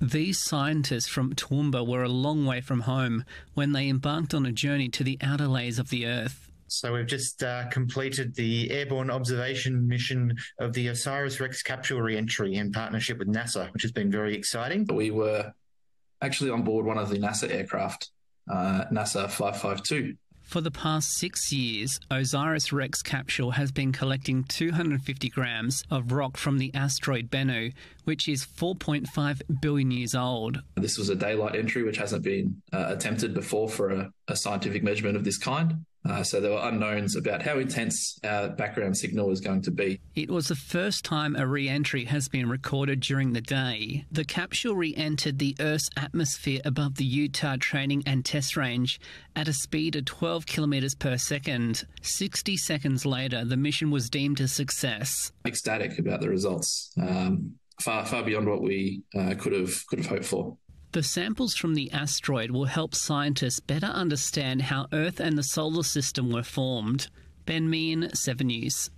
These scientists from Toowoomba were a long way from home when they embarked on a journey to the outer layers of the Earth. So we've just uh, completed the airborne observation mission of the OSIRIS-REx capsule re-entry in partnership with NASA, which has been very exciting. We were actually on board one of the NASA aircraft, uh, NASA 552. For the past six years, OSIRIS REx capsule has been collecting 250 grams of rock from the asteroid Bennu, which is 4.5 billion years old. This was a daylight entry which hasn't been uh, attempted before for a, a, scientific measurement of this kind. Uh, so there were unknowns about how intense our background signal was going to be. It was the first time a re entry has been recorded during the day. The capsule re entered the Earth's atmosphere above the Utah Training and Test Range at a speed of 12 kilometres per second. 60 seconds later, the mission was deemed a success. Ecstatic about the results. Um, far, far beyond what we uh, could have could have hoped for. The samples from the asteroid will help scientists better understand how Earth and the solar system were formed. Ben Mihan, 7 News.